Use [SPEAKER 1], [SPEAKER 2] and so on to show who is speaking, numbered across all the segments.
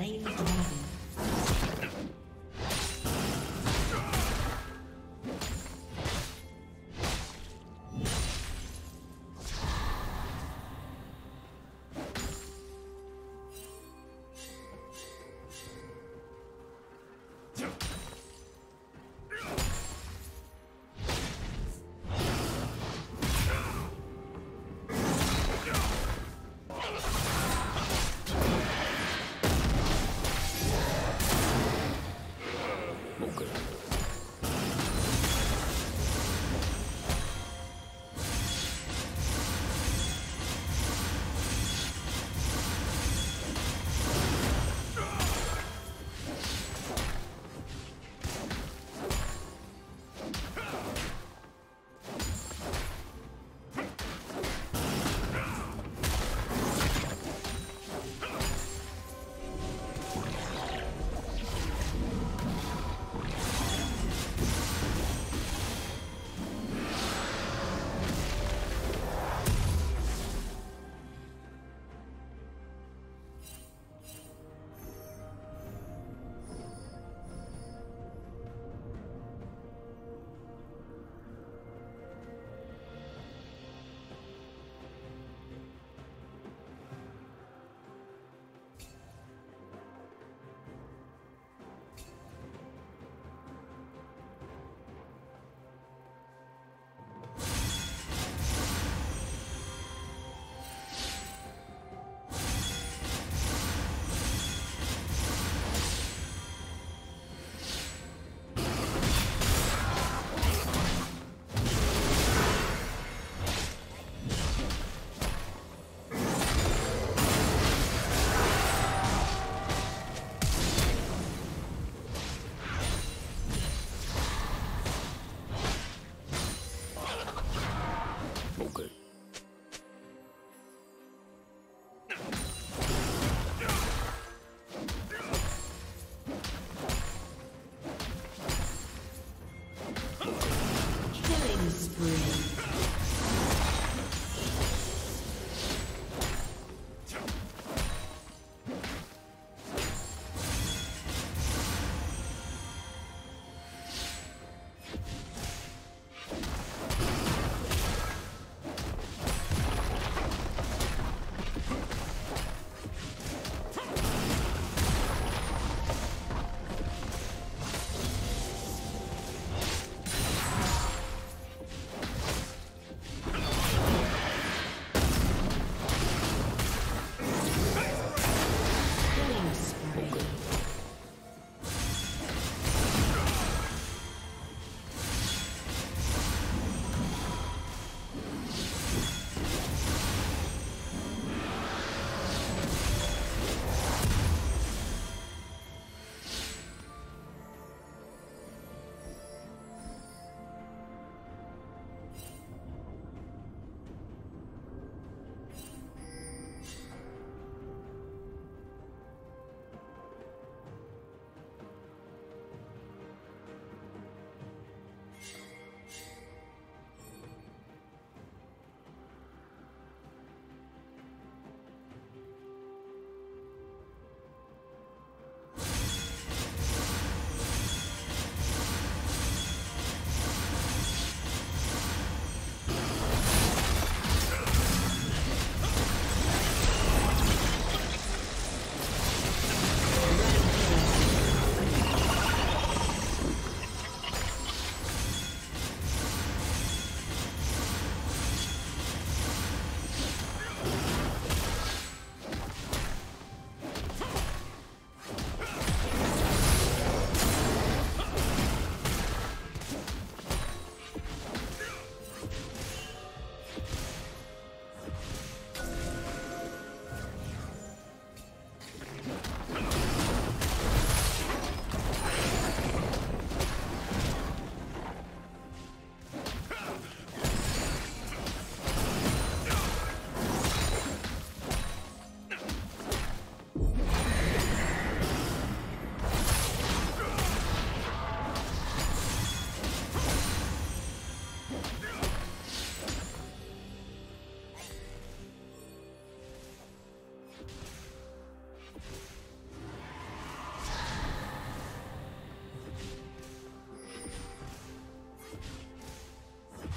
[SPEAKER 1] Slain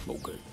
[SPEAKER 1] Okay.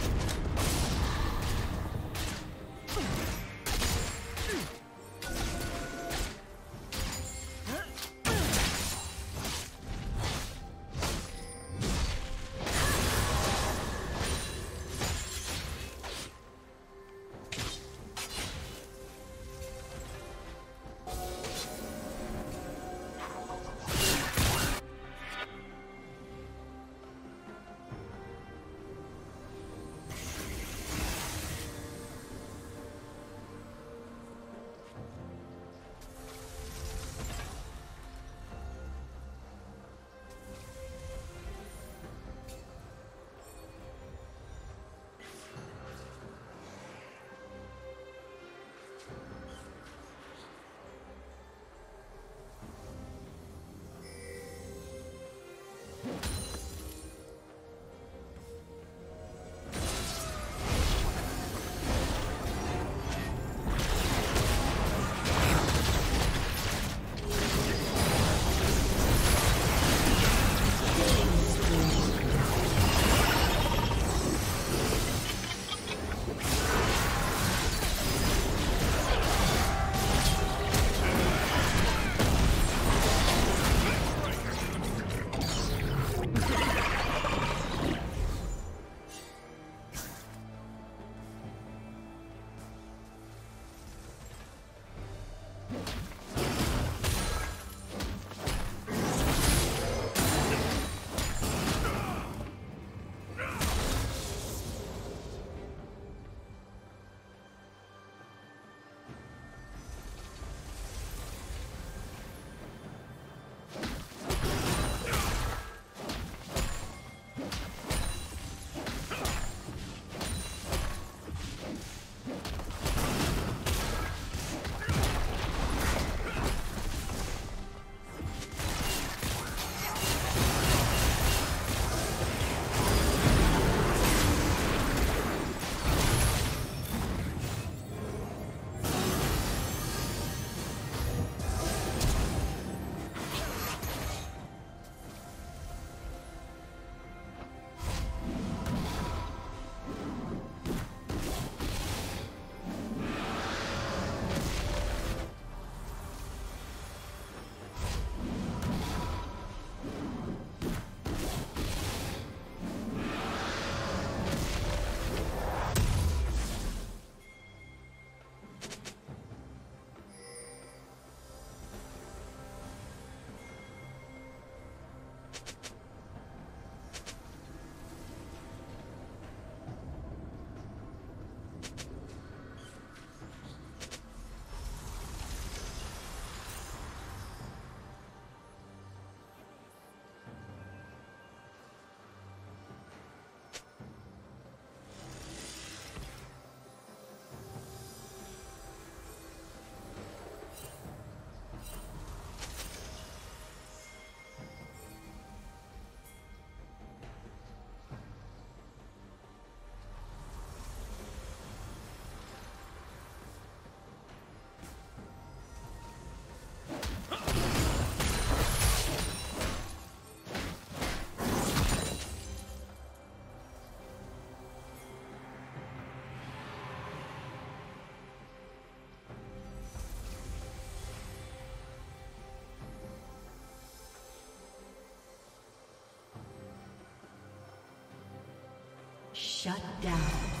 [SPEAKER 1] Shut down.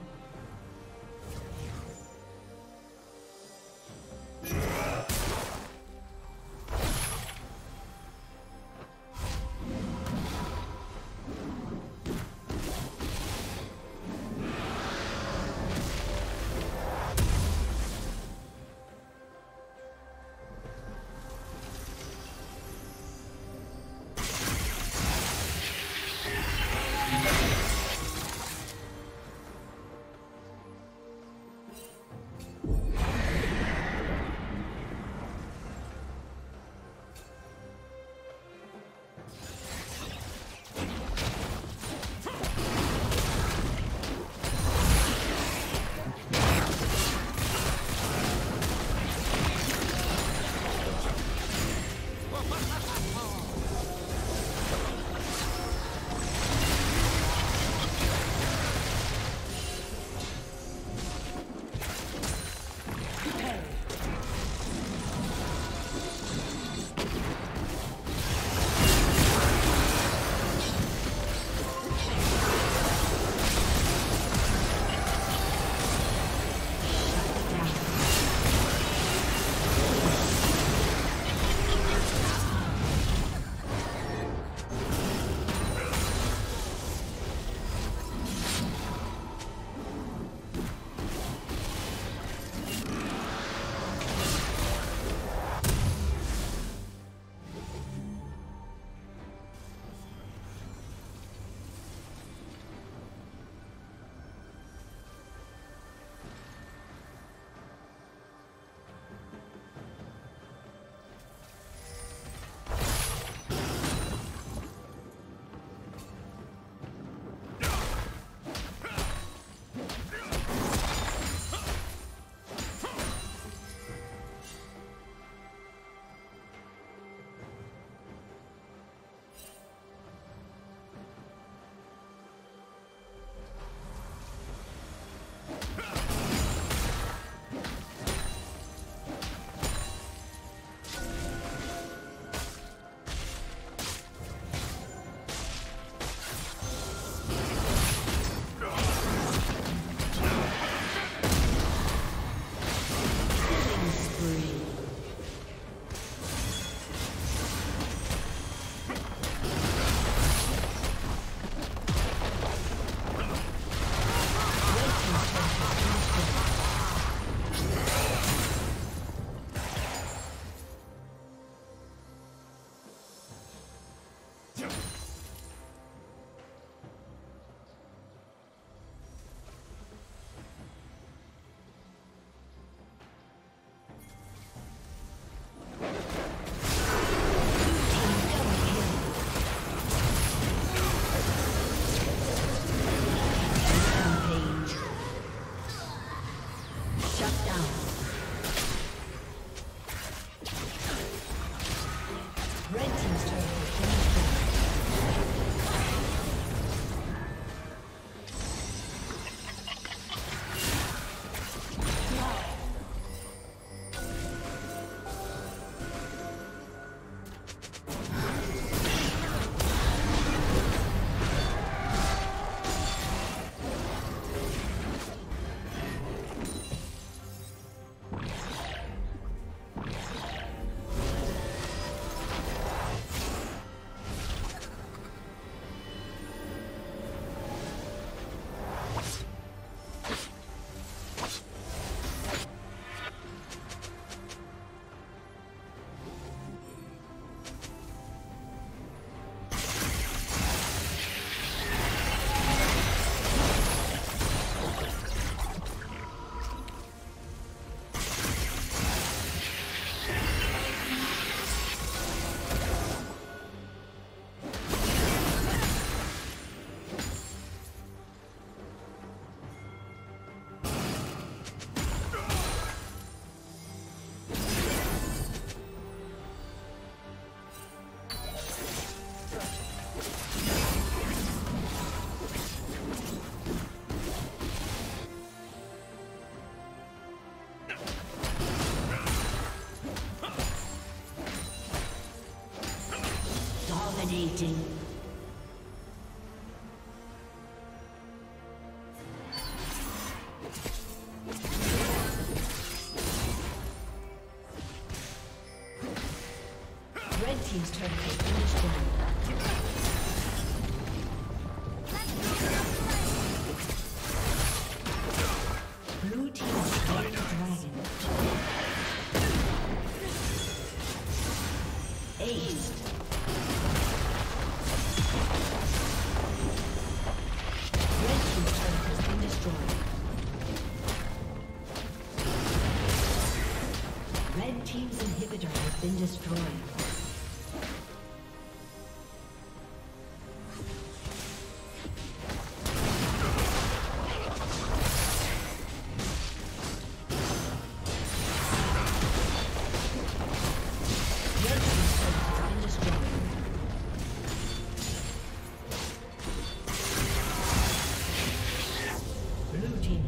[SPEAKER 1] team's turret to finish destroyed.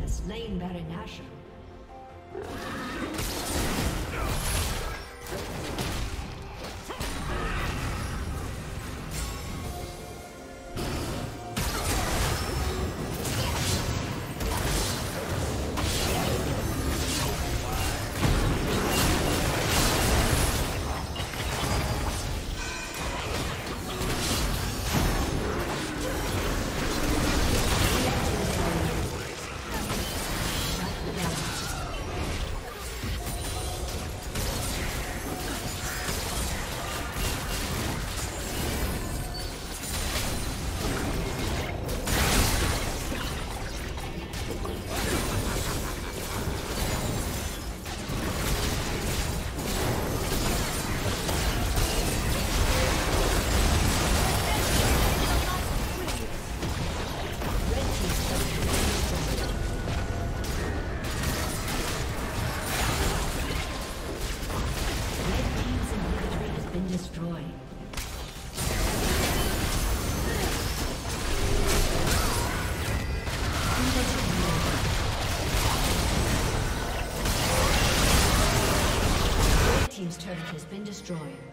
[SPEAKER 1] has slain Baron Nashor. destroyed.